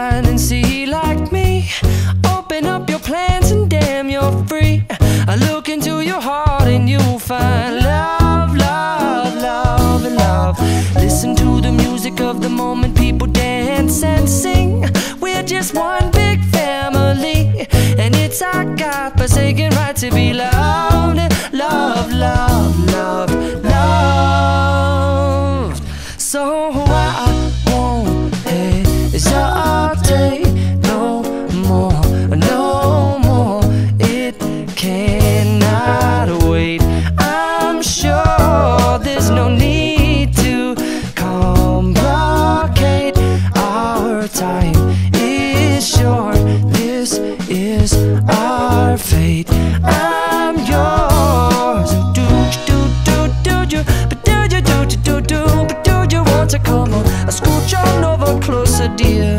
and see like me. Open up your plans and damn, you're free. I look into your heart and you'll find love, love, love, and love. Listen to the music of the moment, people dance and sing. We're just one big family, and it's our God forsaken right to be loved. Love, love, love, to come on? I scooch on over closer, dear,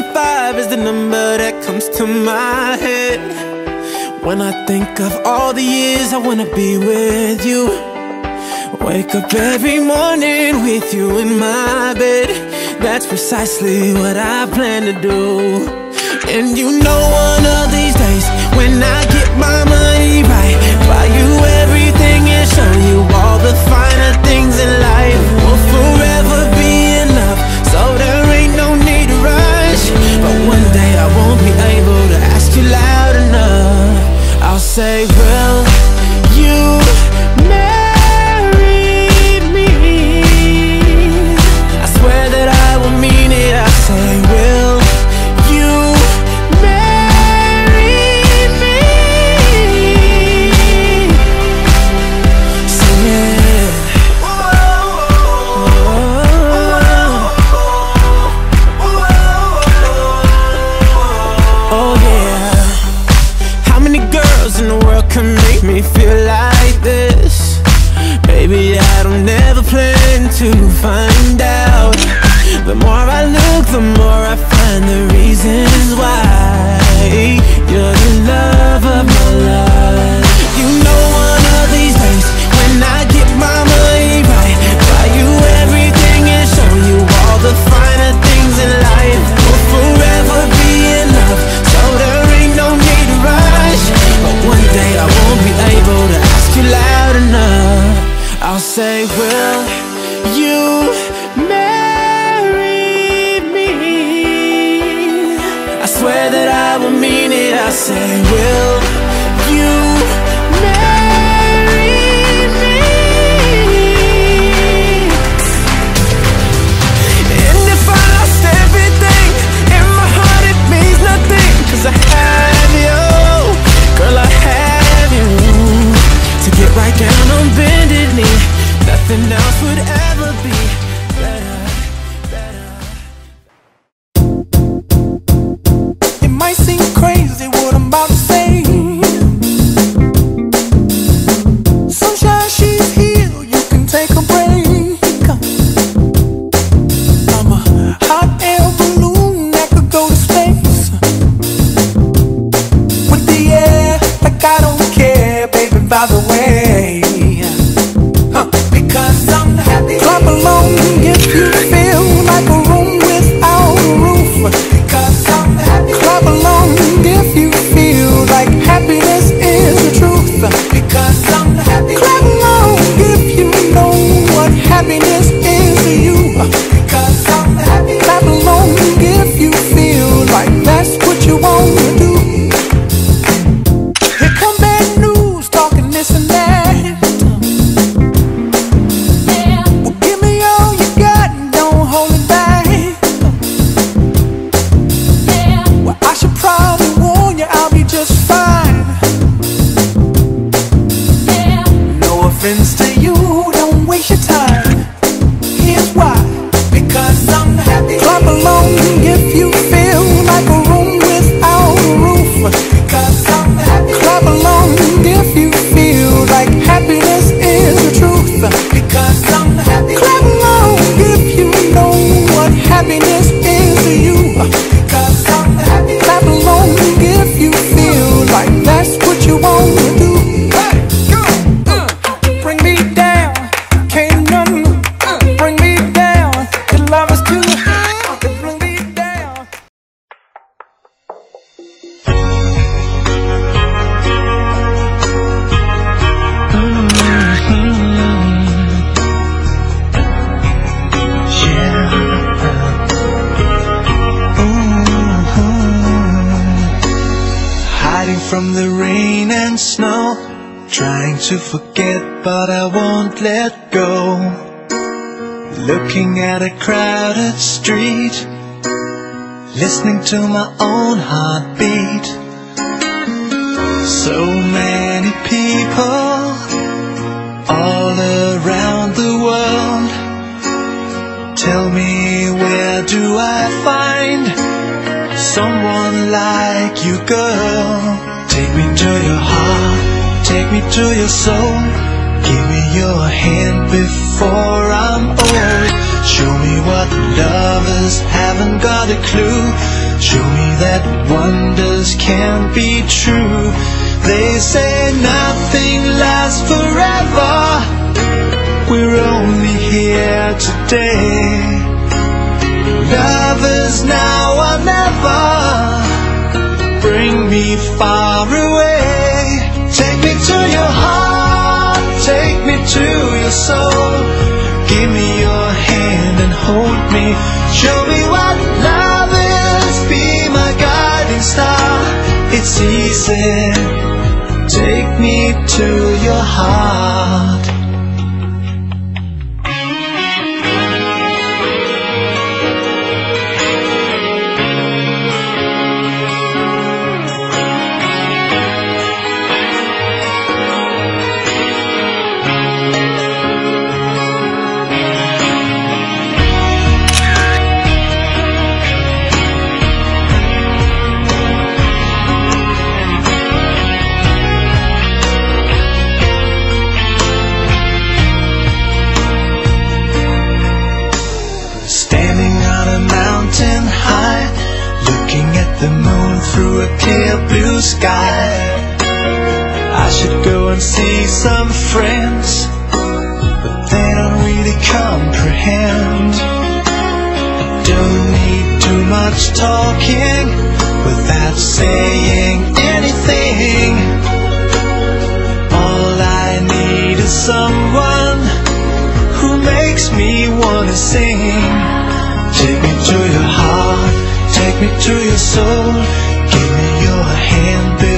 105 is the number that comes to my head when I think of all the years I wanna be with you. Wake up every morning with you in my bed. That's precisely what I plan to do. And you know one of these days when I get my money right, buy you everything and show you all the finer say, Will from the rain and snow Trying to forget but I won't let go Looking at a crowded street Listening to my own heartbeat So many people All around the world Tell me where do I find someone like you, girl. To your heart, take me to your soul. Give me your hand before I'm old. Show me what lovers haven't got a clue. Show me that wonders can't be true. They say nothing lasts forever. We're only here today. Lovers now or never Bring me far away. Take me to your heart Take me to your soul. Give me your hand and hold me. Show me what love is. Be my guiding star. It's easy. Take me to your heart the moon through a clear blue sky. I should go and see some friends, but they don't really comprehend. I don't need too much talking without saying anything. All I need is someone who makes me wanna sing. Take me to your heart, me to your soul. Give me your hand.